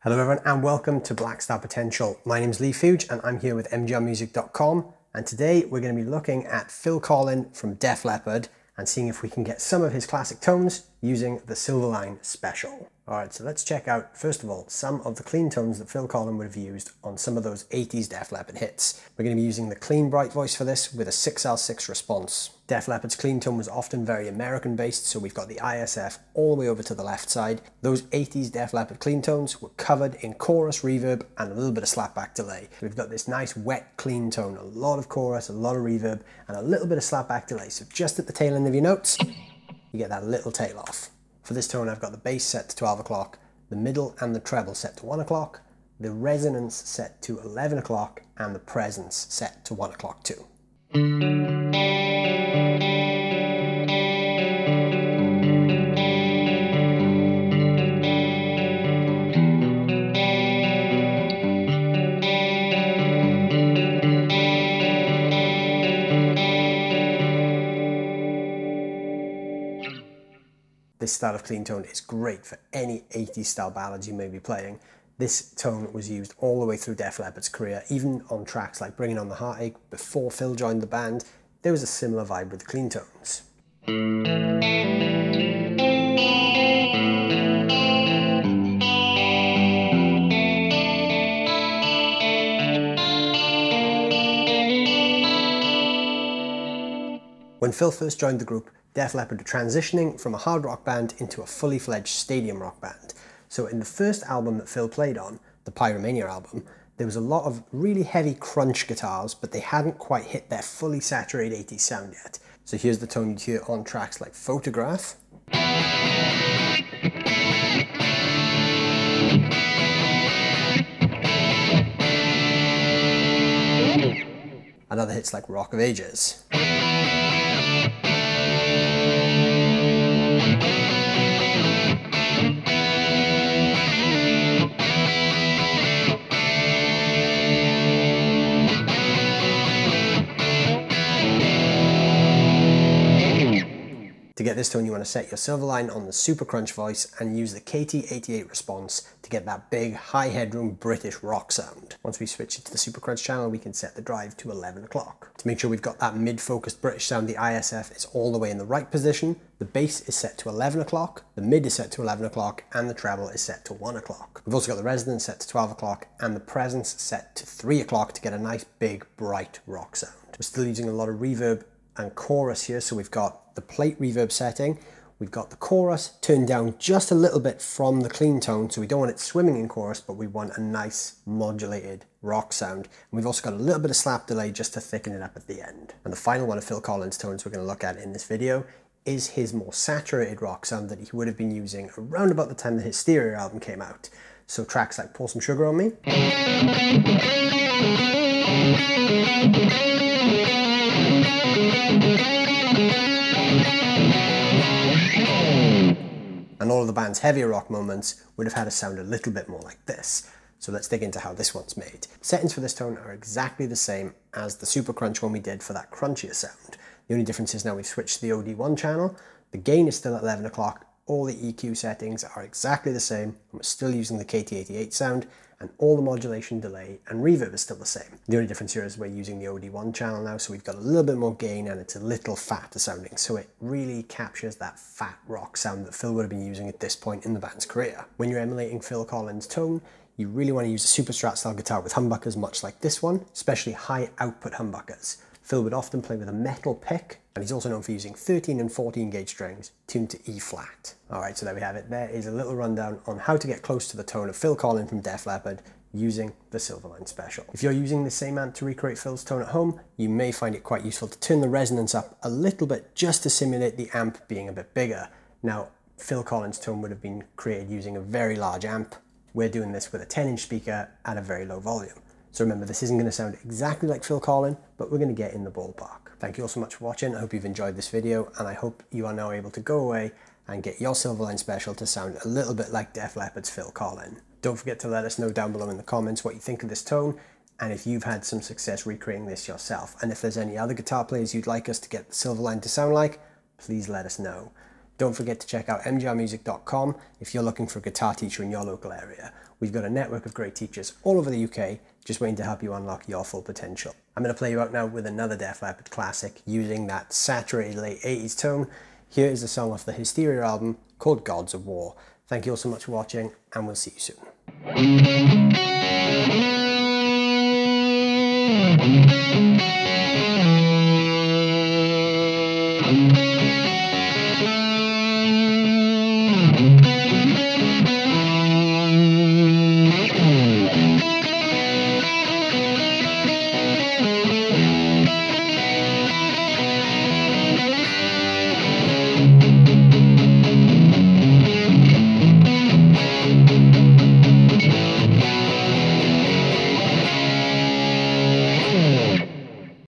Hello everyone and welcome to Blackstar Potential. My name is Leigh Fuge and I'm here with mgrmusic.com and today we're going to be looking at Phil Collen from Def Leppard and seeing if we can get some of his classic tones using the Silverline Special. Alright, so let's check out, first of all, some of the clean tones that Phil Collen would have used on some of those 80s Def Leppard hits. We're going to be using the clean bright voice for this with a 6L6 response. Def Leppard's clean tone was often very American based, so we've got the ISF all the way over to the left side. Those 80s Def Leppard clean tones were covered in chorus reverb and a little bit of slapback delay. We've got this nice wet clean tone, a lot of chorus, a lot of reverb, and a little bit of slapback delay. So just at the tail end of your notes, you get that little tail off. For this tone, I've got the bass set to 12 o'clock, the middle and the treble set to 1 o'clock, the resonance set to 11 o'clock, and the presence set to 1 o'clock too. This style of clean tone is great for any 80s style ballads you may be playing. This tone was used all the way through Def Leppard's career, even on tracks like Bringing on the Heartbreak before Phil joined the band, there was a similar vibe with the clean tones. When Phil first joined the group, Def Leppard were transitioning from a hard rock band into a fully fledged stadium rock band. So in the first album that Phil played on, the Pyromania album, there was a lot of really heavy crunch guitars, but they hadn't quite hit their fully saturated 80s sound yet. So here's the tone you hear on tracks like Photograph. And other hits like Rock of Ages. This tone, you want to set your Silverline on the Super Crunch voice and use the KT88 response to get that big, high headroom British rock sound. Once we switch it to the Super Crunch channel, we can set the drive to 11 o'clock. To make sure we've got that mid-focused British sound, the ISF is all the way in the right position, the bass is set to 11 o'clock, the mid is set to 11 o'clock, and the treble is set to 1 o'clock. We've also got the resonance set to 12 o'clock, and the presence set to 3 o'clock to get a nice, big, bright rock sound. We're still using a lot of reverb and chorus here, so we've got the plate reverb setting. We've got the chorus turned down just a little bit from the clean tone, so we don't want it swimming in chorus, but we want a nice modulated rock sound. And we've also got a little bit of slap delay just to thicken it up at the end. And the final one of Phil Collen's tones we're going to look at in this video is his more saturated rock sound that he would have been using around about the time the Hysteria album came out. So tracks like Pour Some Sugar on Me. And all of the band's heavier rock moments would have had a sound a little bit more like this. So let's dig into how this one's made. Settings for this tone are exactly the same as the Super Crunch one we did for that crunchier sound. The only difference is now we've switched to the OD1 channel. The gain is still at 11 o'clock. All the EQ settings are exactly the same. And we're still using the KT88 sound and all the modulation, delay, and reverb is still the same. The only difference here is we're using the OD1 channel now, so we've got a little bit more gain and it's a little fatter sounding, so it really captures that fat rock sound that Phil would have been using at this point in the band's career. When you're emulating Phil Collen's tone, you really want to use a super strat style guitar with humbuckers much like this one, especially high output humbuckers. Phil would often play with a metal pick, and he's also known for using 13 and 14 gauge strings tuned to E flat. Alright, so there we have it. There is a little rundown on how to get close to the tone of Phil Collen from Def Leppard using the Silverline Special. If you're using the same amp to recreate Phil's tone at home, you may find it quite useful to turn the resonance up a little bit just to simulate the amp being a bit bigger. Now, Phil Collen's tone would have been created using a very large amp. We're doing this with a 10 inch speaker at a very low volume. So remember, this isn't going to sound exactly like Phil Collen, but we're going to get in the ballpark. Thank you all so much for watching. I hope you've enjoyed this video, and I hope you are now able to go away and get your Silverline Special to sound a little bit like Def Leppard's Phil Collen. Don't forget to let us know down below in the comments what you think of this tone and if you've had some success recreating this yourself. And if there's any other guitar players you'd like us to get Silverline to sound like, please let us know. Don't forget to check out mgrmusic.com if you're looking for a guitar teacher in your local area. We've got a network of great teachers all over the UK just waiting to help you unlock your full potential. I'm going to play you out now with another Def Leppard classic using that saturated late 80s tone. Here is a song off the Hysteria album called Gods of War. Thank you all so much for watching and we'll see you soon.